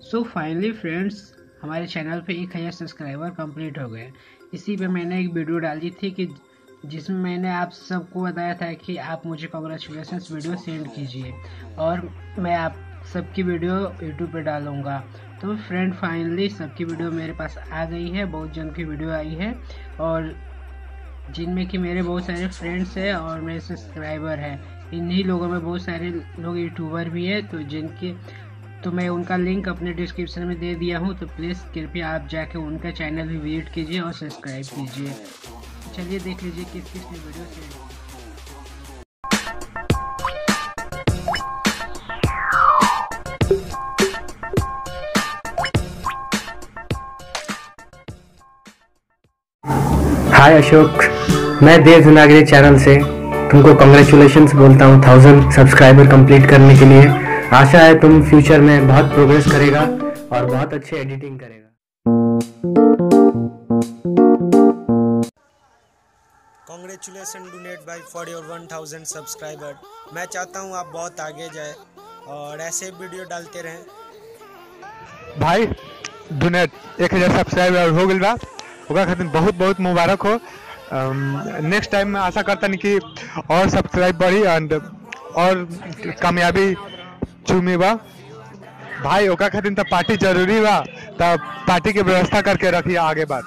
सो finally friends हमारे channel पे एक हज़ार सब्सक्राइबर कंप्लीट हो गए इसी पे मैंने एक वीडियो डाली थी कि जिसमें मैंने आप सबको बताया था कि आप मुझे कॉन्ग्रेचुलेसन वीडियो सेंड कीजिए और मैं आप सबकी वीडियो यूट्यूब पे डालूँगा। तो फ्रेंड फाइनली सबकी वीडियो मेरे पास आ गई है, बहुत जन की वीडियो आई है और जिनमें कि मेरे बहुत सारे फ्रेंड्स हैं और मेरे सब्सक्राइबर हैं। इन्हीं लोगों में बहुत सारे लोग यूट्यूबर भी हैं तो जिनके तो मैं उनका लिंक अपने डिस्क्रिप्शन में दे दिया हूँ तो प्लीज़ कृपया आप जाके उनका चैनल भी विज़िट कीजिए और सब्सक्राइब कीजिए। चलिए देख लीजिए किस किस ने वीडियो से हाय अशोक मैं देव जुनागरी चैनल से तुमको कॉन्ग्रेचुलेशन बोलता हूँ थाउज़ेंड सब्सक्राइबर कंप्लीट करने के लिए। आशा है तुम फ्यूचर में बहुत प्रोग्रेस करेगा और बहुत अच्छे एडिटिंग करेगा। Congratulation donate by for your one thousand subscriber मैं चाहता हूँ आप बहुत आगे जाए और ऐसे वीडियो डालते रहें। भाई डोनेट एक हज़ार सब्सक्राइबर हो गई बा ओकरा खातिर बहुत बहुत मुबारक हो। नेक्स्ट टाइम में आशा करता नहीं कि और सब्सक्राइब बढ़ी एंड और कामयाबी चुमी बा भाई, ओका खातिर तो पार्टी ज़रूरी बा। तब पार्टी की व्यवस्था करके रखिए आगे बात।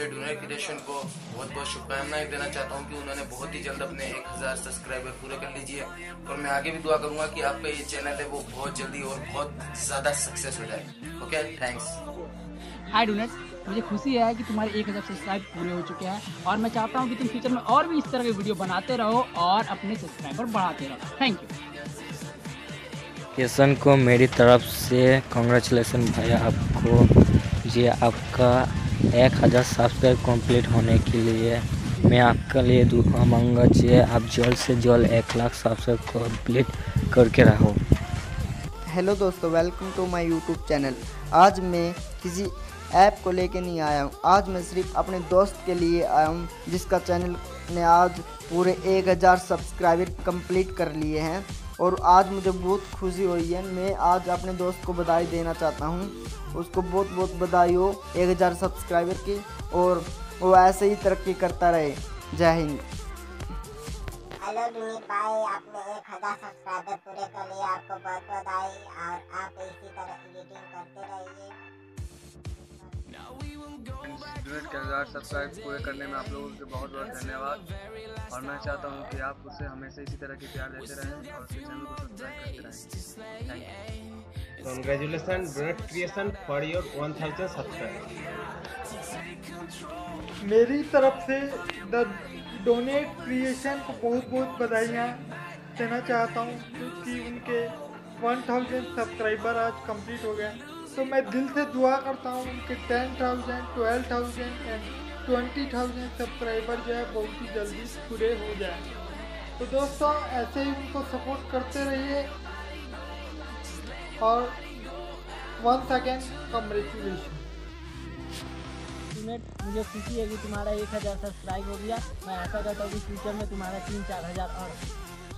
से डोनर क्रिएशन को बहुत बहुत शुभकामनाएँ देना चाहता हूँ कि उन्होंने बहुत ही जल्द अपने 1000 सब्सक्राइबर पूरे कर लीजिए। और मैं आगे भी दुआ करूँगा कि आपका ये चैनल है वो बहुत जल्दी और बहुत ज़्यादा सक्सेस हो जाए। ओके थैंक्स हाय डोनेट मुझे खुशी है कि तुम्हारे एक हज़ार सब्सक्राइब पूरे हो चुके हैं और मैं चाहता हूँ कि तुम फ्यूचर में और भी इस तरह के वीडियो बनाते रहो और अपने सब्सक्राइबर बढ़ाते रहो। थैंक यू किशन को मेरी तरफ़ से कॉन्ग्रेचुलेसन भैया आपको। जी आपका एक हज़ार सब्सक्राइब कंप्लीट होने के लिए मैं आपके लिए दुआ मांगा चाहिए आप जल्द से जल्द एक लाख सब्सक्राइब कंप्लीट करके रहो। हेलो दोस्तों welcome to my YouTube channel आज मैं किसी ऐप को लेके नहीं आया हूँ। आज मैं सिर्फ़ अपने दोस्त के लिए आया हूँ, जिसका चैनल ने आज पूरे एक हज़ार सब्सक्राइबर कंप्लीट कर लिए हैं और आज मुझे बहुत खुशी हुई है। मैं आज अपने दोस्त को बधाई देना चाहता हूँ। उसको बहुत बहुत बधाई हो एक हज़ार सब्सक्राइबर की और वो ऐसे ही तरक्की करता रहे। जय हिंद। हेलो डुनीत भाई, आपने एक हज़ार सब्सक्राइबर पूरे कर लिए। आपको बहुत बधाई और आप इसी तरह एडिटिंग डोनेट के हज़ार सब्सक्राइब पूरे करने में आप लोगों के बहुत बहुत धन्यवाद। और मैं चाहता हूँ कि आप उसे हमेशा इसी तरह के प्यार देते रहें और उसके चैनल को सब्सक्राइब करते रहें। Congratulation donate creation for your one thousand subscribe मेरी तरफ़ से द डोनेट क्रिएशन को बहुत बहुत बधाइयाँ देना चाहता हूँ क्योंकि उनके 1000 सब्सक्राइबर आज कंप्लीट हो गए तो मैं दिल से दुआ करता हूँ उनके 10,000, 12,000 एंड 20,000 सब्सक्राइबर जो है बहुत ही जल्दी पूरे हो जाए। तो दोस्तों ऐसे ही उनको सपोर्ट करते रहिए। और वंस अगेन कॉन्ग्रेचुलेशन डोनेट मुझे खुशी है कि तुम्हारा एक हज़ार सब्सक्राइब हो गया। मैं आशा करता हूँ कि फ्यूचर में तुम्हारा तीन चार हज़ार और।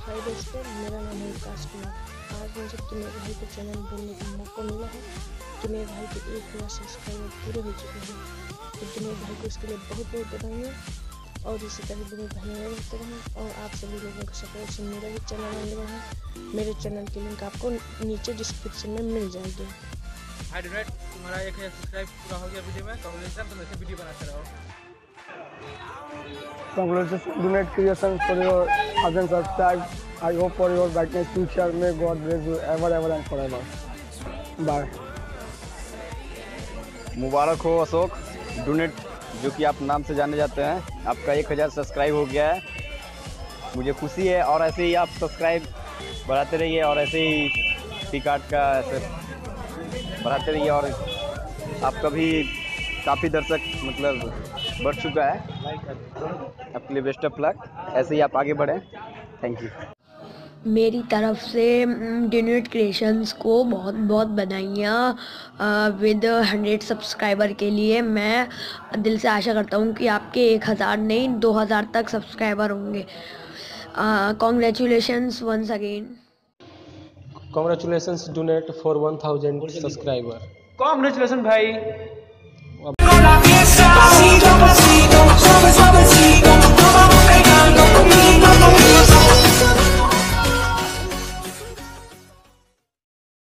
हाय दोस्तों मेरा नाम है विकास कुमार। आज मुझे तुम्हें भाई के चैनल बोलने का मौका मिला है। तुम्हें भाई के एक हज़ार सब्सक्राइबर पूरे हो चुके हैं तो तुम्हें भाई को इसके लिए बहुत बहुत बधाई और इसी तरह तुम्हें भाई रहते रहें और आप सभी लोगों का सपोर्ट से मेरा भी चैनल आने वाला है मेरे चैनल की लिंक आपको नीचे डिस्क्रिप्शन में मिल जाएगी हाय डोनेट तुम्हारा एक हज़ार सब्सक्राइब पूरा हो गया वीडियो में कॉन्ग्रेचुलेसन तुम ऐसे वीडियो बनाते रहो Congratulations, Donate Creation for your thousand subscribe. I hope for your brightness future. May God bless you ever, ever and forever. Bye. मुबारक हो अशोक। डोनेट, जो कि आप नाम से जाने जाते हैं, आपका एक हज़ार सब्सक्राइब हो गया है। मुझे खुशी है और ऐसे ही आप सब्सक्राइब बढ़ाते रहिए और ऐसे ही टी कार्ड का ऐसे बढ़ाते रहिए और आपका भी काफ़ी दर्शक मतलब बढ़ चुका है। आपके लिए बेस्ट ऑफ़ लक ऐसे ही आप आगे बढ़ें। थैंक यू मेरी तरफ़ से डिनेट क्रिएशंस को बहुत बहुत बधाइयाँ विद हंड्रेड सब्सक्राइबर के लिए। मैं दिल से आशा करता हूँ कि आपके एक हज़ार नहीं दो हज़ार तक सब्सक्राइबर होंगे। Congratulations once again congratulations donate for one thousand subscriber congratulation भाई।